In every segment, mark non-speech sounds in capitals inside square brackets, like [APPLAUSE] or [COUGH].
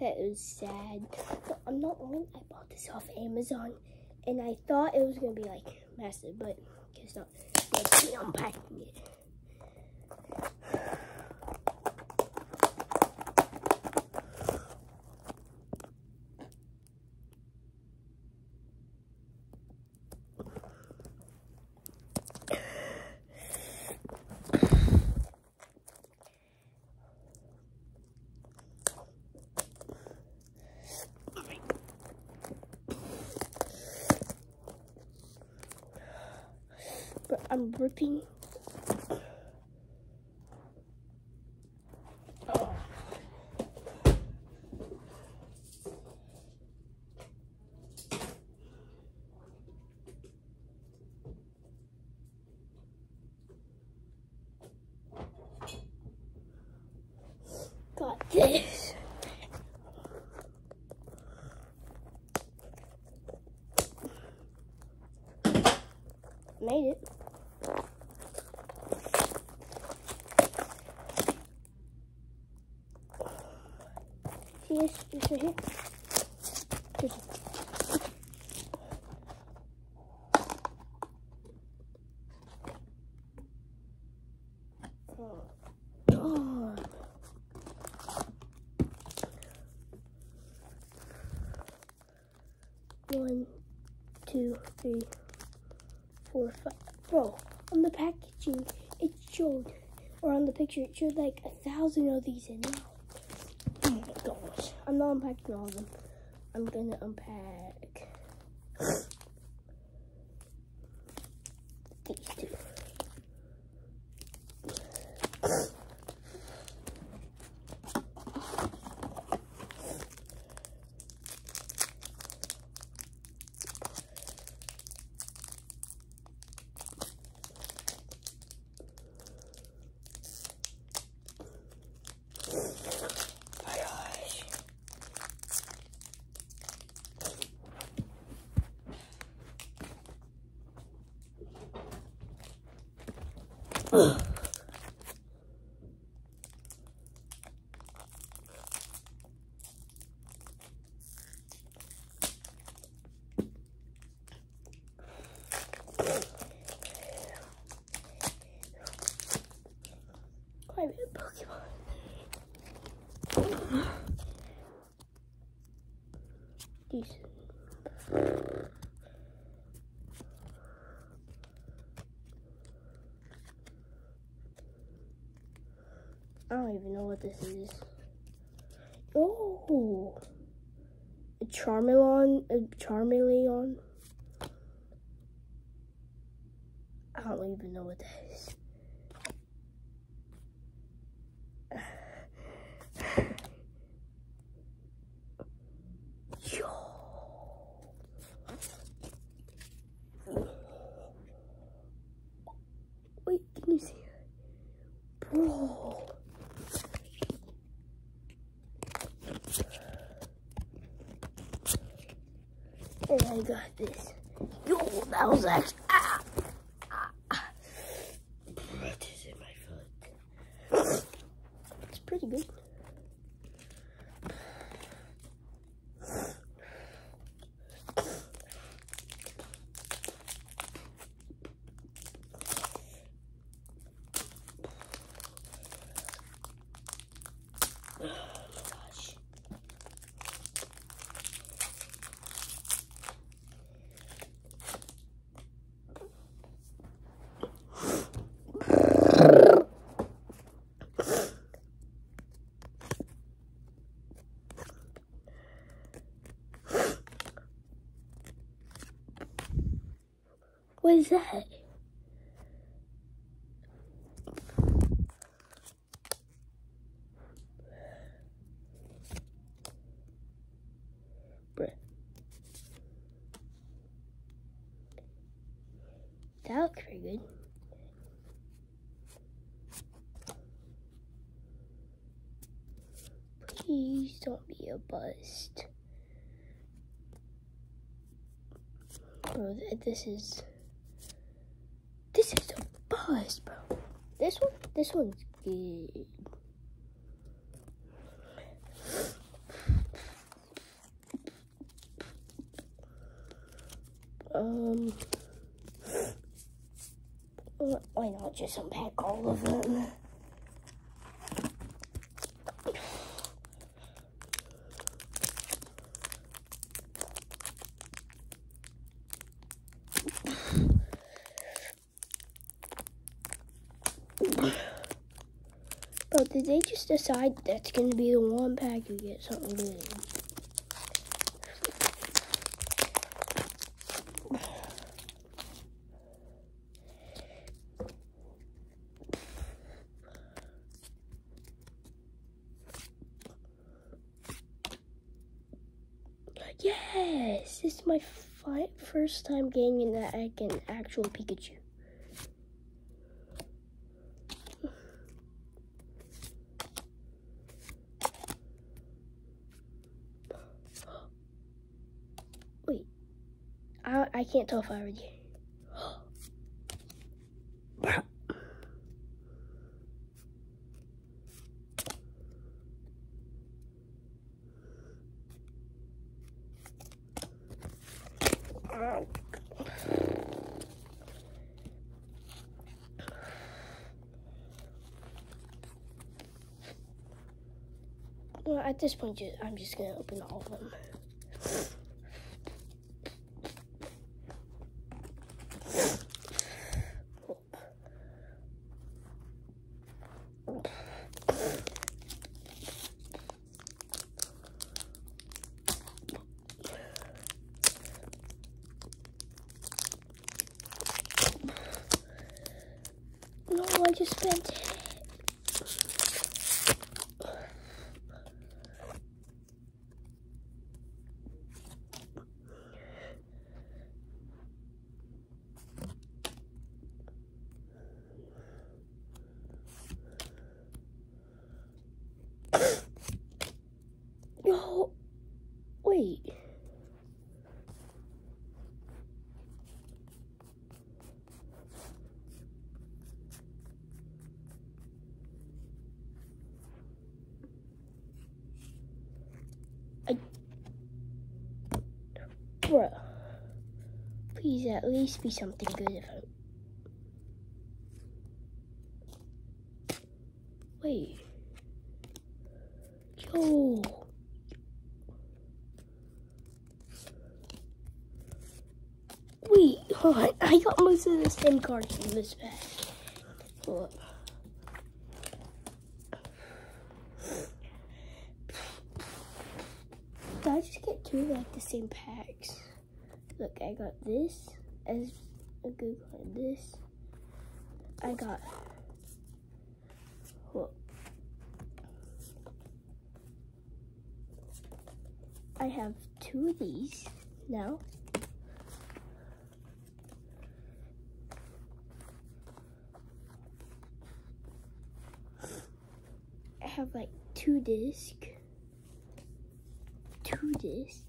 that was sad. But I'm not lying. I bought this off Amazon, and I thought it was gonna be like massive, but guess not. Let's see it. but I'm ripping. Got this. Made it. See this? Right here. One, two, three, four, five. Bro, on the packaging, it showed, or on the picture, it showed like a thousand of these in now. Gosh. I'm not unpacking all of them. I'm gonna unpack these two. Quite a bit of Pokemon. Decent. I don't even know what this is. Oh, a Charmeleon, a Charmeleon. I don't even know what that is. [SIGHS] Wait, can you see it? Bro. And I got this. Yo, that was actually. Ah, ah, ah. What is in my foot? It's pretty good. Is that? Bruh. That looks pretty good. Please don't be a bust. Bro, th- this is this is colors, bro. This one, this one's good. Um, why not just unpack all of them? Did they just decide that's going to be the one pack you get something good? Yes, this is my fi- first time getting egg an actual Pikachu. Wait, I can't tell if I already. [GASPS] Well, at this point, I'm just gonna open all of them. No, I just spent it. No, wait. I, bruh, please at least be something good if I. Wait. Yo. Wait, hold on. I got most of the same cards in this pack. Hold. Did I just get two like the same packs? Look, I got this as a good one. This I got. Well, I have two of these now. I have like two disc, two disc.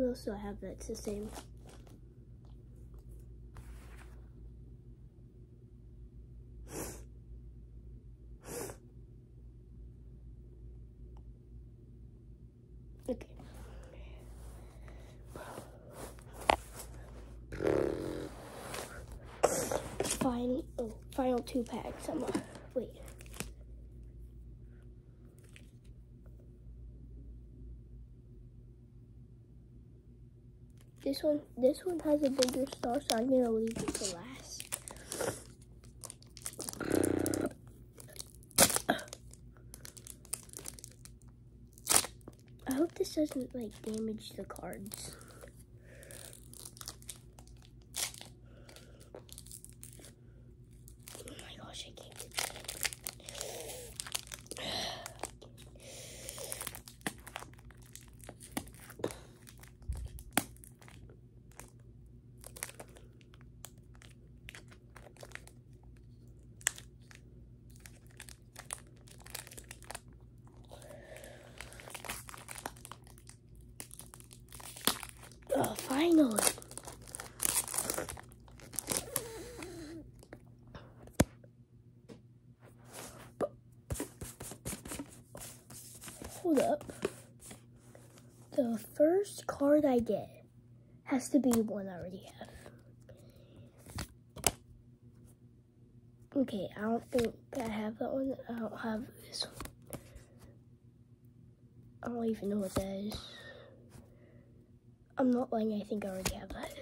Do I have that's the same? Okay. Final, oh, final two packs. I'm uh, wait. This one, this one has a bigger star, so I'm gonna leave it to last. I hope this doesn't like damage the cards. Oh my gosh, I can't get Finally. Hold up. The first card I get Has to be one I already have. Okay, I don't think I have that one. I don't have this one. I don't even know what that is. I'm not lying, I think I already have that.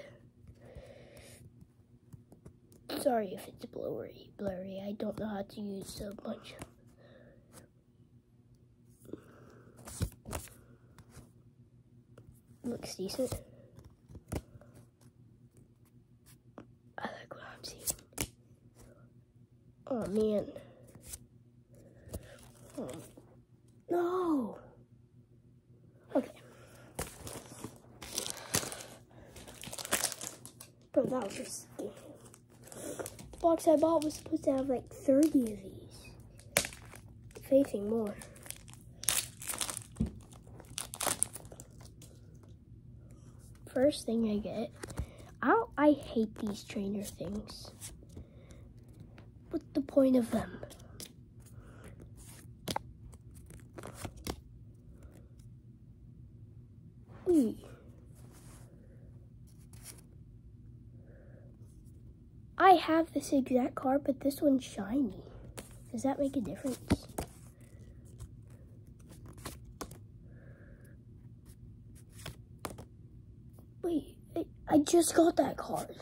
Sorry if it's blurry, blurry. I don't know how to use a bunch. Looks decent. I like what I'm seeing. Oh man. Oh. No. Okay. Bro, that was. The box I bought was supposed to have like 30 of these. Facing more. First thing I get, I I hate these trainer things. What's the point of them? Wait. I have this exact car, but this one's shiny. Does that make a difference? Wait, I, I just got that card.